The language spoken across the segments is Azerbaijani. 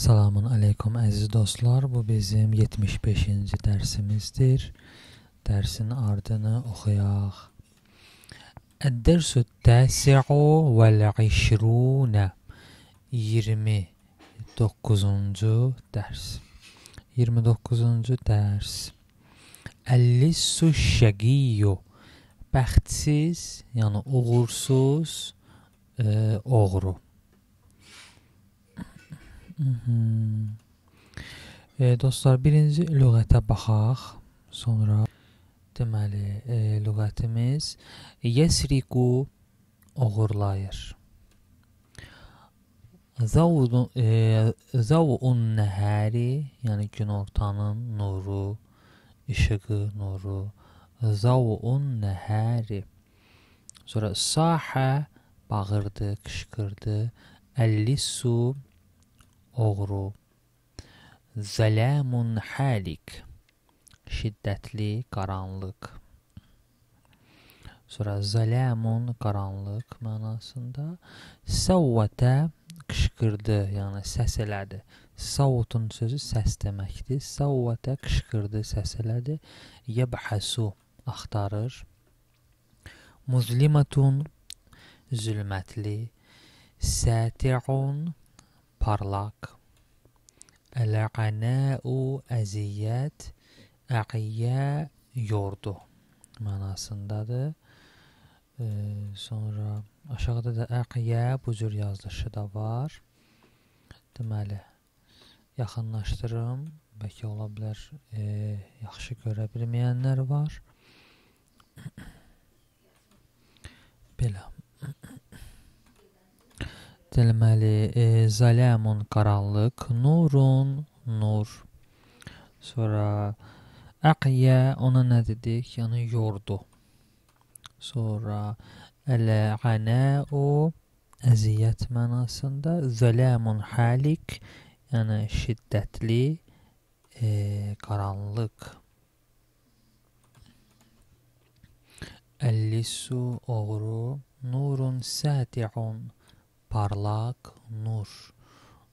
Selamun aleyküm əziz dostlar. Bu bizim 75-ci dərsimizdir. Dərsin ardını oxuyaq. Əd-dərsü təsi'u vəl-işrunə 29-cu dərs. 29-cu dərs. Əllissu şəqiyyu bəxtsiz, yəni uğursuz, e, oğru. E, dostlar, birinci lüğətə baxaq. Sonra deməli, e, lüğətimiz yesriqu oğurlayır. Zavun e, zavun nəhəri, yəni günortanın nuru, işığı nuru. Zavun nəhəri. Sonra sahə bağırdı, qışqırdı. Əllisu oğru. Zələmun halik. Şiddətli qaranlıq. Sonra zələmun qaranlıq mənasında. Savvətə qışqırdı, yəni səs elədi. Savutun sözü səs deməkdir. Savvətə qışqırdı, səs elədi. Yəbhəsu axtarır. Muzlimatun zülmətli. Səti'un parlaq. Əl-ənəu əziyyət, əqiyyə yordu mənasındadır. E, sonra aşağıda da əqiyyə bu cür yazılışı da var. Deməli, yaxınlaşdırım. Bəlkə ola bilər e, yaxşı görə bilməyənlər var. Belə. Deməli, e, zələmun qaranlıq, nurun nur. Sonra əqiyə ona nə dedik? Yəni yordu. Sonra əl-ənəu əziyyət mənasında, zələmun halik, yəni şiddətli, e, qaranlıq. Əllisu oğru, nurun səti'un parlaq nur.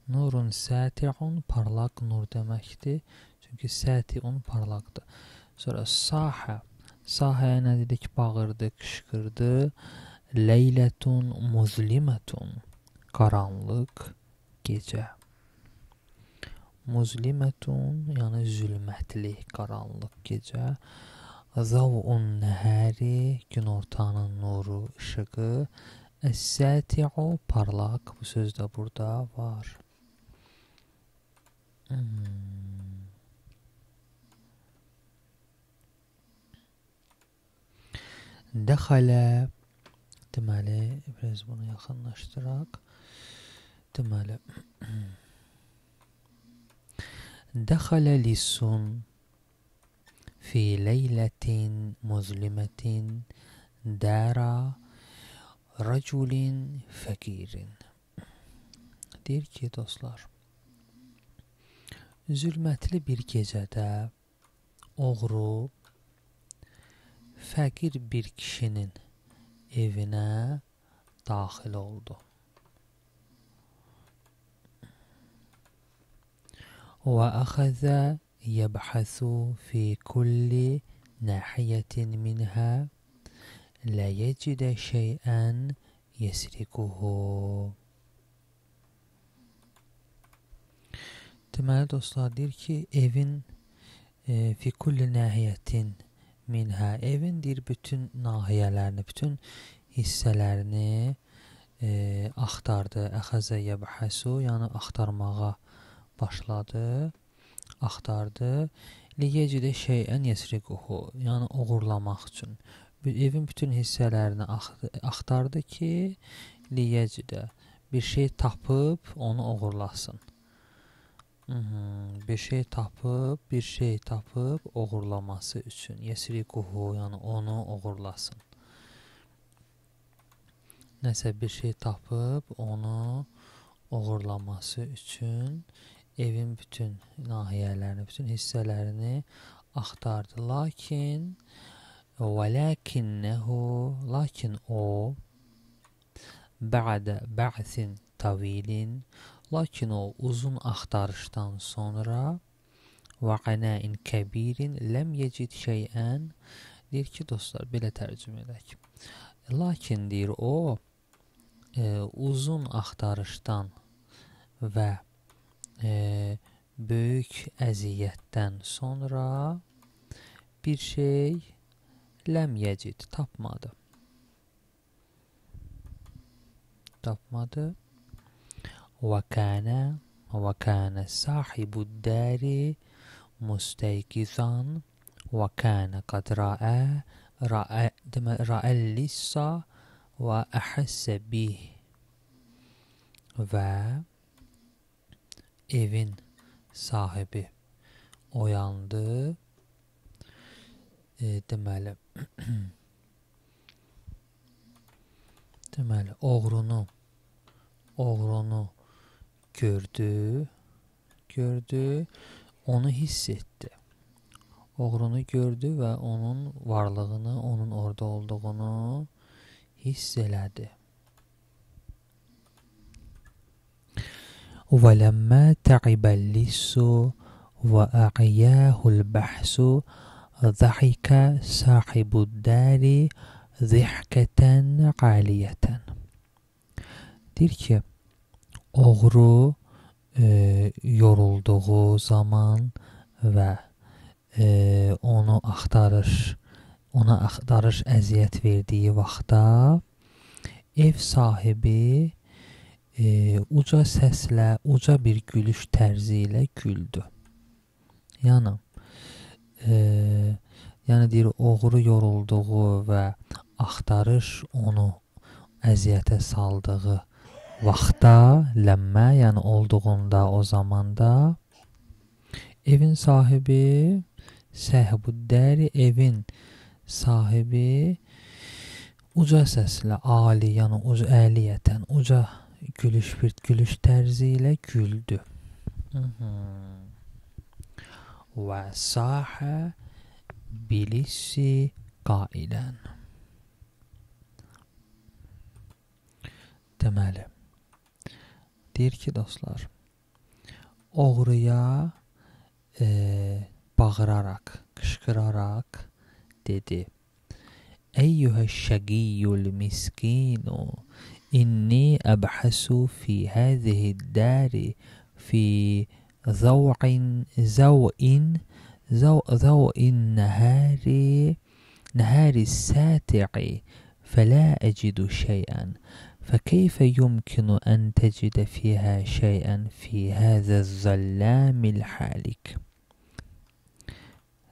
Nurun səti'un parlaq nur deməkdir. Çünki səti'un parlaqdır. Sonra sahə. Sahəyə nə dedik? Bağırdı, qışqırdı. Leylətun muzlimetun. Qaranlıq gecə. Muzlimetun, yəni zülmətli, qaranlıq gecə. Zavun nəhəri, günortanın nuru, işığı. Əs-səti'u parlaq. Bu söz də burada var. Hmm. Dəxələ deməli, biraz bunu yaxınlaşdıraq. Deməli Dəxələ lisun fi leylətin muzlimətin dəra raculin fəqirin. Deyir ki, dostlar, zülmətli bir gecədə oğru fəqir bir kişinin evinə daxil oldu. Və əxəzə yəbhəsu fi kulli nəhiyyətin minhə yecidə şeyən yesrikuhu. Deməli dostlar deyir ki, evin e, fi kulli nəhiyyətin minhə evin deyir bütün nahiyələrini, bütün hissələrini e, axtardı. Əxəzə yəbhəsu, yəni axtarmağa başladı, axtardı. Liyecidə şeyən yesrikuhu, yəni oğurlamaq üçün. Evin bütün hissələrini axtardı ki, liyecidə bir şey tapıb onu oğurlasın. Mhm, bir şey tapıb, bir şey tapıb oğurlaması üçün. Yesrikuhu, yəni onu oğurlasın. Nəsə bir şey tapıb onu oğurlaması üçün evin bütün nahiyələrini, bütün hissələrini axtardı. Lakin vələkinnehu lakin o bə'də bə'sin tavilin Lakin o uzun axtarışdan sonra və qənəin kəbirin ləm yecid şeyən deyir ki, dostlar, belə tərcümə edək. Lakin deyir o e, uzun axtarışdan və e, böyük əziyyətdən sonra bir şey ləm yecid tapmadı. Tapmadı. Və kənə və kənə sahibu dəri mustayqizan və kənə qad rəə rəə demə rəə lissa və əhəssə bih və evin sahibi oyandı e, deməli deməli oğrunu oğrunu gördü gördü onu hiss etdi oğrunu gördü və onun varlığını, onun orada olduğunu hiss elədi. ولما تعب اللص وأعياه البحث ضحك صاحب الدار ضحكة عالية Deyir ki, oğru e, yorulduğu zaman və e, onu axtarış, ona axtarış əziyyət verdiyi vaxtda ev sahibi e, uca səslə, uca bir gülüş tərzi ilə güldü. Yəni e, yəni deyir oğru yorulduğu və axtarış onu əziyyətə saldığı vaxtda, ləmmə, yəni olduğunda, o zamanda evin sahibi səhbuddəri evin sahibi uca səslə ali, yəni uca əliyyətən, uca gülüş bir gülüş tərzi ilə güldü. Və sahə bilisi qailən. Deməli, deyir ki, dostlar, oğruya e, bağıraraq, qışqıraraq dedi. Eyyuhə şəqiyyul miskinu inni əbhəsu fi həzihi dəri fi zəv'in zəv'in zəv'in nəhəri nəhəri səti'i فلا أجد شيئا. فكيف يمكن أن تجد فيها شيئا في هذا الظلام الحالك؟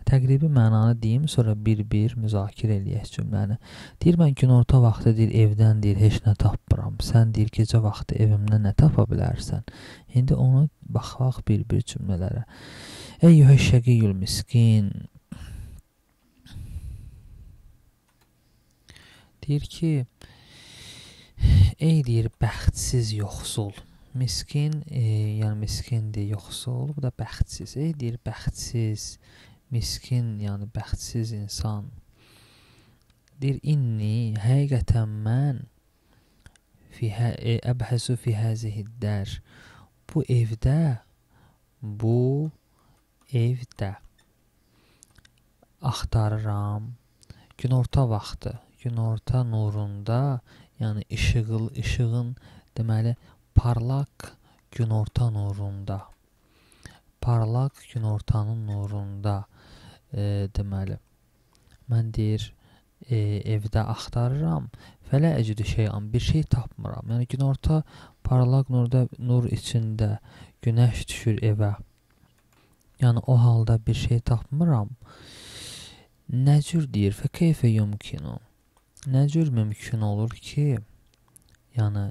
Təqribi mənanı deyim, sonra bir-bir müzakirə eləyək cümləni. Deyir mən günorta vaxtı deyir evdən deyir heç nə tapmıram. Sən deyir gecə vaxtı evimdən nə tapa bilərsən? İndi onu baxaq bir-bir cümlələrə. Eyyuhə şəqiyyül miskin. Deyir ki, ey deyir bəxtsiz yoxsul. Miskin, e, yəni miskindir, yoxsul, bu da bəxtsiz. Ey deyir bəxtsiz, miskin, yəni bəxtsiz insan. Deyir inni həqiqətən mən fi hə, e, əbhəsu fi həzihi dər. Bu evdə bu evdə axtarıram günorta vaxtı, günorta nurunda, yəni işığıl, işığın deməli parlaq günorta nurunda parlaq günortanın nurunda e, deməli mən deyir e, evdə axtarıram fələ əcidu şeyan bir şey tapmıram. Yəni günorta parlaq nurda nur içində günəş düşür evə. Yəni o halda bir şey tapmıram. Nə cür deyir fə keyfə yumkinu? Nə cür mümkün olur ki yəni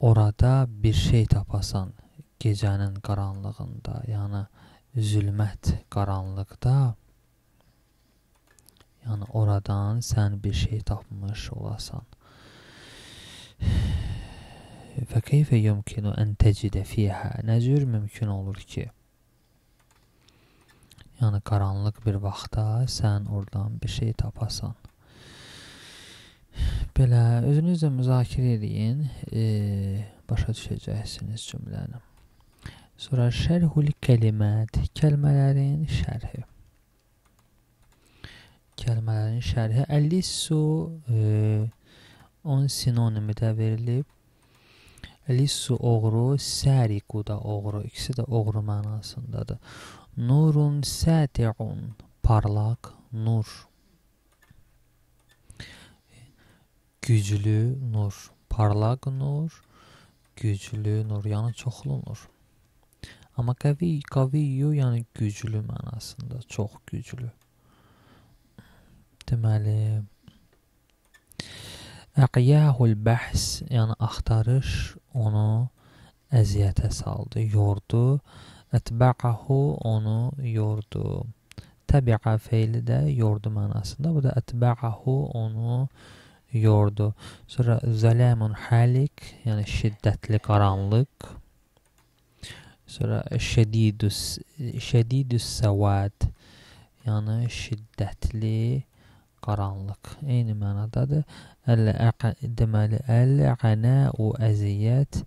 orada bir şey tapasan gecənin qaranlığında, yəni zülmət qaranlıqda yəni oradan sən bir şey tapmış olasan. Və keyfə yumkinu ən tecidə fiyhə nə cür mümkün olur ki? Yəni qaranlıq bir vaxtda sən oradan bir şey tapasan. Belə özünüzlə müzakirə edin. E, başa düşəcəksiniz cümləni. Sonra şərhul kəlimət, kəlmələrin şərhi. Kəlmələrin şərhi əlissu e, onun sinonimi də verilib. Lissu oğru, səriqu da oğru. İkisi də oğru mənasındadır. Nurun səti'un parlaq nur. Güclü nur, parlaq nur, güclü nur, yəni çoxlu nur. Amma qavi, qaviyyu yəni güclü mənasında, çox güclü. Deməli, Əqyahul bəhs, yəni axtarış onu əziyyətə saldı, yordu. Ətbəqahu onu yordu. Təbiqa feili də yordu mənasında. Bu da ətbəqahu onu yordu. Sonra zələmun halik, yəni şiddətli qaranlıq. Sonra şədidus şədidus səvad, yəni şiddətli qaranlıq. Eyni mənadadır. Əl-əq deməli əl-ənəu əziyyət,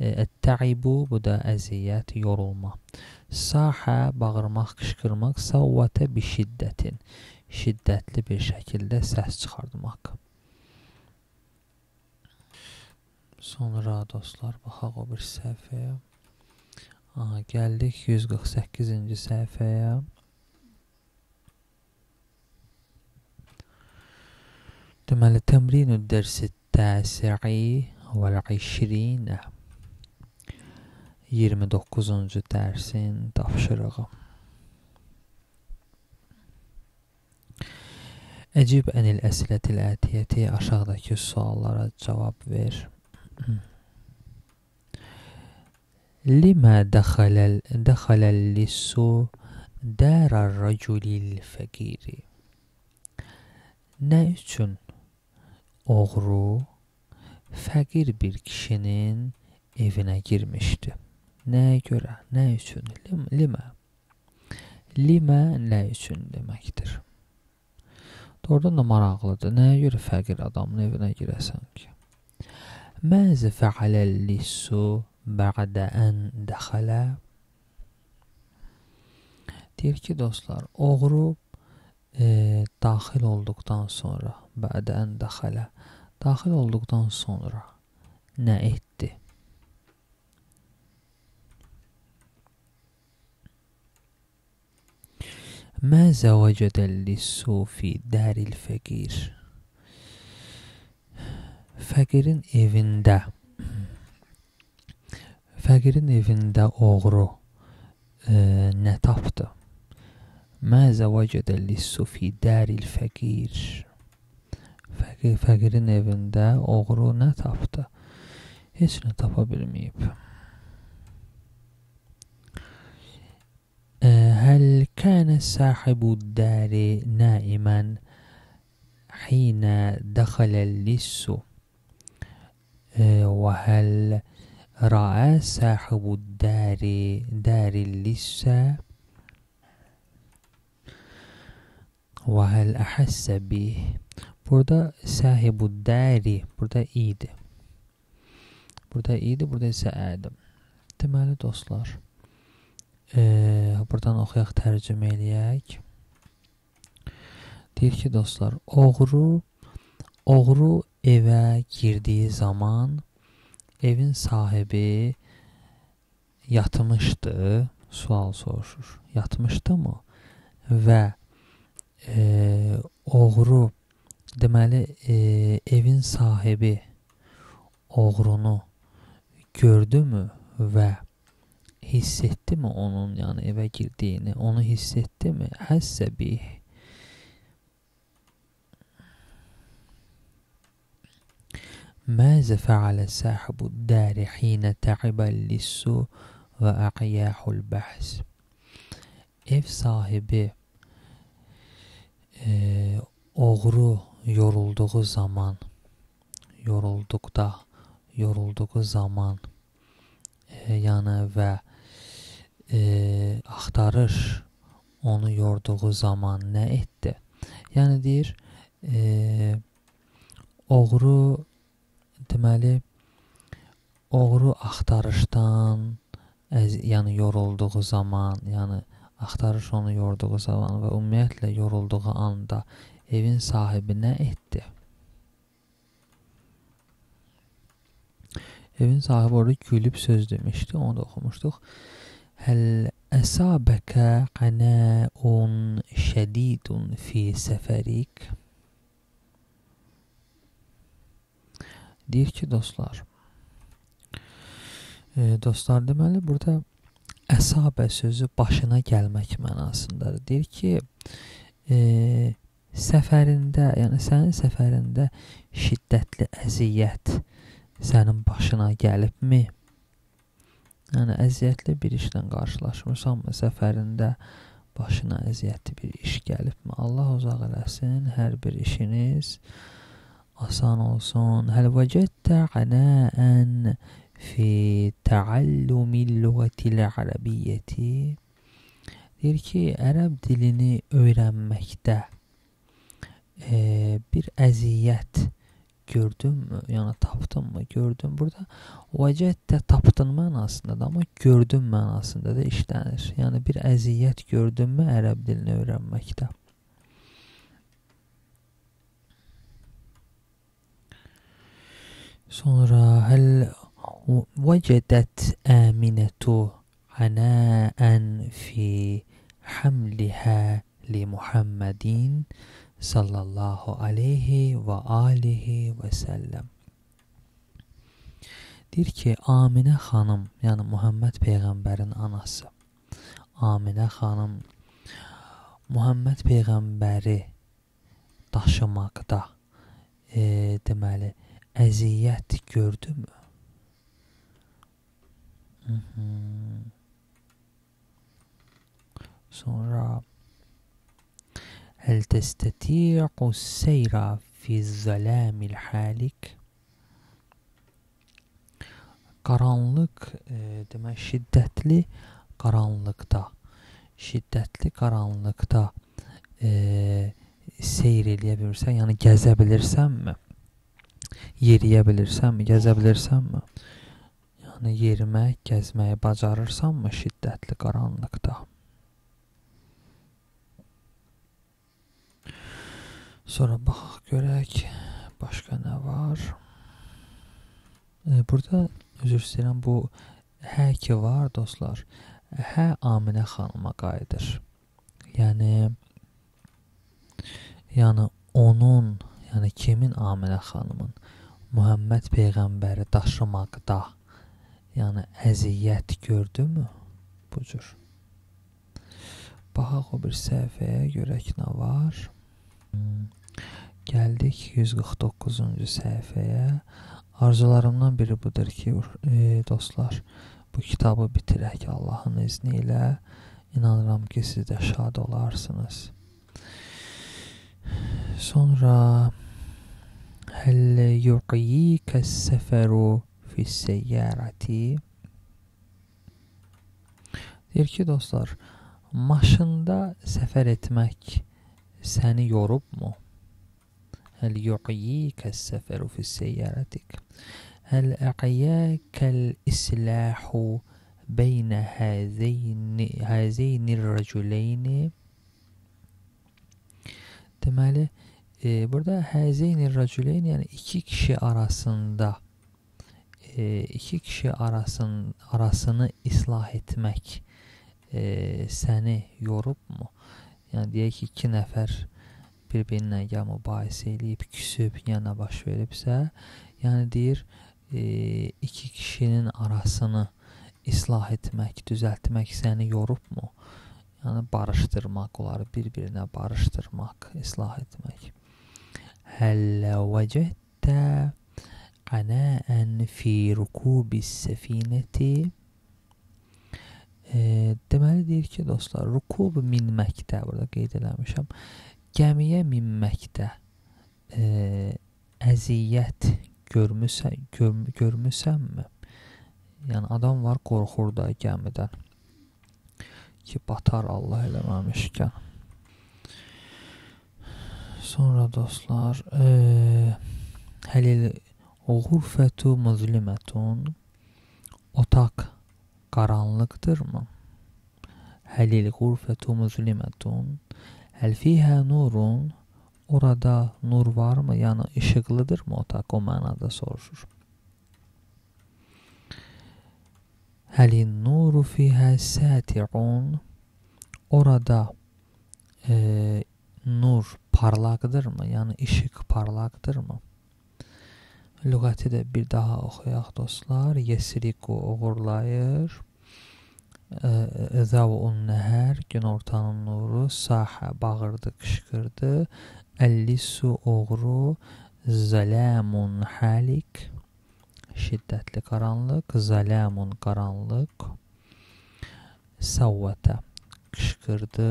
ət-təibu bu da əziyyət, yorulma. Sahə bağırmaq, qışqırmaq, savvətə bi şiddətin, şiddətli bir şəkildə səs çıxartmaq. Sonra dostlar, baxaq o bir səhifəyə. Aha, gəldik 148-ci səhifəyə. Deməli, təmrinü dərsi təsi'i vəl-işrinə 29-cu dərsin tapşırığı. Əcib ənil əslətil ətiyyəti aşağıdakı suallara cavab ver. Limə dəxələl dəxələl lissu dərar rəculil fəqiri Nə üçün oğru fəqir bir kişinin evinə girmişdi. Nəyə görə? Nə üçün? Limə. Limə nə üçün deməkdir. Doğrudan da maraqlıdır. Nəyə görə fəqir adamın evinə girəsən ki? Məzə fəaləl lissu bə'də ən dəxələ Deyir ki, dostlar, oğru e, daxil olduqdan sonra, bə'də ən dəxələ daxil olduqdan sonra nə etdi? Məzə vəcədəllissu fi dəril fəqir Fəqirin evində Fəqirin evində oğru e, nə tapdı? Məzə vəcədəllissu fi dəril fəqir Fəqir, fəqirin evində oğru nə tapdı? Heç nə tapa bilməyib. Həl kənə sahibu dəri naimən حين دخل اللص وهل رأى صاحب الدار دار اللص وهل أحس به Burada sahibu dəri, burada idi. Burada idi, burada isə ədim. Deməli dostlar, e, buradan oxuyaq, tərcümə eləyək. Deyir ki, dostlar, oğru oğru evə girdiyi zaman evin sahibi yatmışdı, sual soruşur. Yatmışdı mı? Və e, oğru deməli e, evin sahibi oğrunu gördümü və hiss etdimi onun yəni evə girdiyini? Onu hiss etdimi? Həssə bih. Məzə fəalə sahibu dəri hinə təqibə lissu və əqiyəhul bəhs. Ev sahibi e, oğru yorulduğu zaman, yorulduqda, yorulduğu zaman, e, yəni və e, axtarış onu yorduğu zaman nə etdi? Yəni deyir, e, oğru deməli oğru axtarışdan əz, yəni yorulduğu zaman, yəni axtarış onu yorduğu zaman və ümumiyyətlə yorulduğu anda evin sahibi nə etdi? Evin sahibi orada gülüb söz demişdi, onu da oxumuşduq. Həl əsabəkə qənəun şədidun fi səfərik Deyir ki, dostlar, e, dostlar deməli burada əsabə sözü başına gəlmək mənasındadır. Deyir ki, e, səfərində, yəni sənin səfərində şiddətli əziyyət sənin başına gəlibmi? Yəni əziyyətli bir işlə qarşılaşmısanmı səfərində başına əziyyətli bir iş gəlibmi? Allah uzaq eləsin hər bir işiniz asan olsun. Həl vəcədtə qənəən fi təallümil lüğətil ərəbiyyəti deyir ki, ərəb dilini öyrənməkdə e, bir əziyyət gördümmü, yəni tapdımmı, gördüm. Burada vəcəhtdə tapdın mənasındadır, amma gördüm mənasında da işlənir. Yəni bir əziyyət gördünmü ərəb dilini öyrənməkdə. Sonra həl vəcədət əminətu hanaən fi hamliha li Muhammedin sallallahu aleyhi və alihi və səlləm. Deyir ki, Aminə xanım, yəni Muhammed Peyğəmbərin anası, Aminə xanım Muhammed Peyğəmbəri daşımaqda, e, deməli, əziyyət gördümü? Mhm. Sonra هل تستطيع السير في الظلام الحالك Qaranlıq e, demək şiddətli qaranlıqda şiddətli qaranlıqda e, seyr eləyə bilirsən, yəni gəzə bilirsənmi? Yeriyə bilirsənmi? Gəzə bilirsənmi? Yəni yerimək, gəzməyi bacarırsanmı şiddətli qaranlıqda? Sonra baxaq görək başqa nə var. Burada üzr istəyirəm bu hə ki var dostlar. Hə Aminə xanıma qayıdır. Yəni yəni onun, yəni kimin Aminə xanımın Muhammed peyğəmbəri daşımaqda yəni əziyyət gördümü bu cür? Baxaq o bir səhifəyə görək nə var. Hmm. Gəldik 149-cu səhifəyə. Arzularımdan biri budur ki, e, dostlar, bu kitabı bitirək Allahın izni ilə. İnanıram ki, siz də şad olarsınız. Sonra Həl yuqiyikə səfəru fisseyyərəti Deyir ki, dostlar, maşında səfər etmək səni yorubmu? Həl yuqiyikə səfəru fisseyyərətik Həl əqiyəkəl isləhu beynə həzeyni rəculeyni Deməli, e, burada həzeyni rəculeyni yəni iki kişi arasında e, iki kişi arasın, arasını islah etmək e, səni yorubmu? Yəni deyək ki, iki nəfər bir-birinə ya mübahisə eləyib, küsüb, yana baş veribsə, yəni deyir, e, iki kişinin arasını islah etmək, düzəltmək səni yorubmu? Yəni barışdırmaq, onları bir-birinə barışdırmaq, islah etmək. Həllə vəcəddə qənəən fi rukubis səfinəti e, deməli deyir ki, dostlar, rukub minməkdə, burada qeyd eləmişəm, gəmiyə minməkdə e, əziyyət görmüsən, gör, görmüsənmi? Yəni adam var qorxur da gəmidən ki, batar Allah eləməmişkən. Sonra dostlar, e, həlil Ğurfətu muzlimetun otaq qaranlıqdırmı? Həlil qurfətu muzlimetun Həl fihə nurun Orada nur varmı? Yəni işıqlıdırmı otaq? O mənada soruşur. Həlin nuru fihə səti'un Orada e, nur parlaqdırmı? Yəni işıq parlaqdırmı? Lüğəti də bir daha oxuyaq dostlar. Yesriku uğurlayır. Zəvun nəhər, günortanın nuru, sahə bağırdı, qışqırdı. Əllisu oğru, zələmun həlik, şiddətli qaranlıq, zələmun qaranlıq, səvvətə qışqırdı,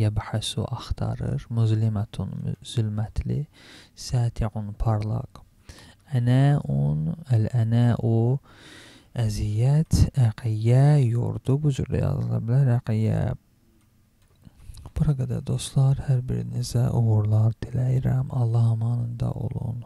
yəbhəsu axtarır, muzlimetun zülmətli, sətiun parlaq, ənəun, əl-ənəu, əziyyət, əqiyyə, yurdu bu cür yazıla bilər, əqiyyə. Bura qədər dostlar, hər birinizə uğurlar diləyirəm. Allah amanında olun.